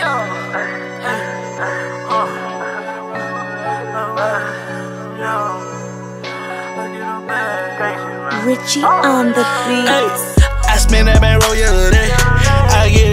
Oh. Richie on the beat. Hey, I spent that bankroll yesterday. I get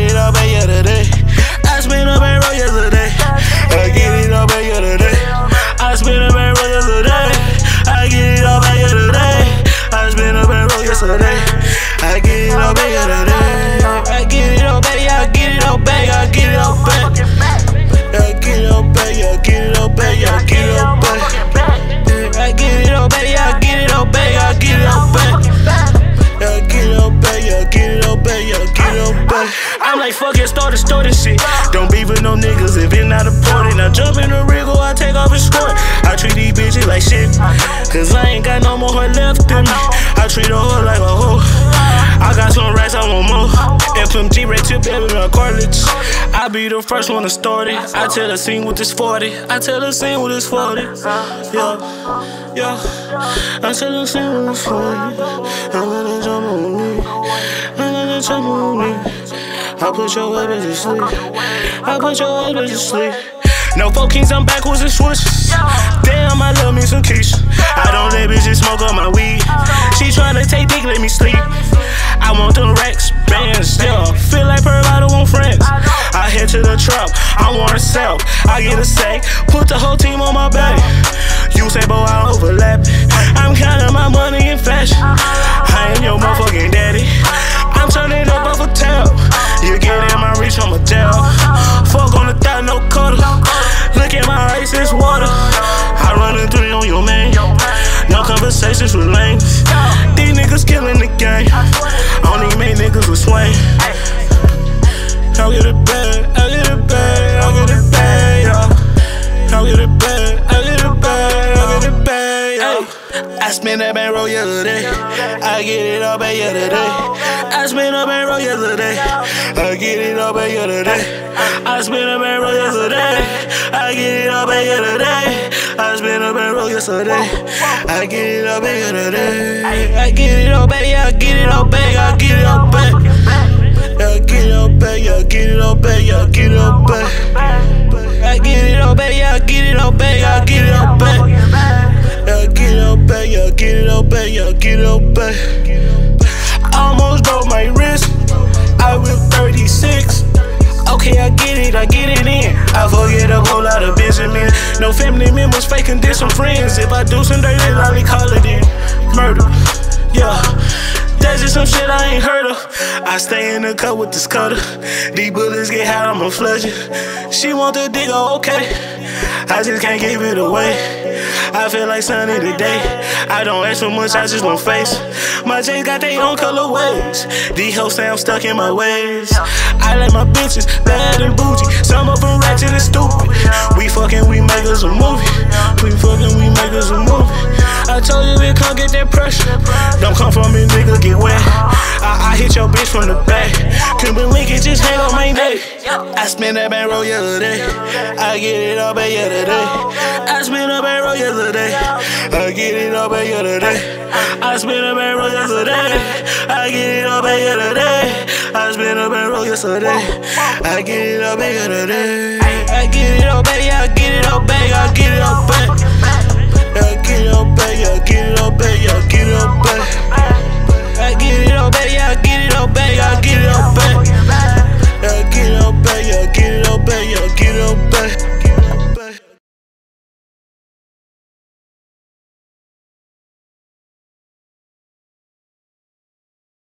jump in the wriggle, I take off and score. I treat these bitches like shit. Cause I ain't got no more heart left in me. I treat a hoe like a hoe. I got some racks, I want more. FMG red tip, baby, my cartilage. I be the first one to start it. I tell the scene with this 40. I tell the scene with this 40. Yeah, yeah. I tell the scene with this 40. I'm gonna jump on me. I'm gonna jump on me. I put your weapons to sleep. I put your weapons to sleep. No four kings, I'm backwards and switches. Damn, I love me some Keisha. I don't let bitches smoke on my weed. She tryna take dick, let me sleep. I want them racks, bands, yeah. Feel like don't want friends. I head to the trap, I want to sell. I get a sack, put the whole team on my back. You say, boy, I overlap. I'm counting my money in fashion. I ain't your motherfucking daddy. Conversations with lanes. These niggas killing the game. Only make niggas with swing. I'll get it back, I'll get it back, I'll get it back, yeah. I'll get it back, I'll get it back, I'll get it back. I spent that bankroll yesterday. I get it all back yesterday. I spent a bankroll yesterday. I get it all back yesterday. I spent a bankroll yesterday. I get it all back yesterday. I spent a bankroll yesterday. I get it all back yesterday. I get it all back, yeah, I get it all back, I get it all back. Yeah, get it all back, yeah, get it all back, yeah, get it all back. I get it all back, yeah, I get it all back, I get it all back. Yeah, get it all back, yeah, get it all back, yeah, get it all back. Almost broke my wrist. I whip 36. Okay, I get it, I get it in. I forget a whole lot of Benjamin. No family members, faking did some friends. If I do some dirty, I'll call it in murder. Yeah. That's just some shit I ain't heard of. I stay in the cut with this cutter. These bullets get hot, I'ma flush it. She want the digger, oh, okay. I just can't give it away. I feel like sunny today. I don't ask for much, I just want face. My J's got their own colorways. These hoes say I'm stuck in my ways. I like my bitches bad and bougie. Some of them ratchet and stupid. We fucking, we make us a movie. We fucking, we make us a movie. I told you we can't get that pressure. Don't come for me, nigga, get wet. I, I hit your bitch from the back. Cuban link it just hang on my neck. I spent that bankroll yesterday. I get it all back yesterday. Spent a bankroll yesterday. I get it all back yesterday. I spent a bankroll yesterday. I get it all back yesterday. I spent a bankroll yesterday. I get it all back yesterday. I get it all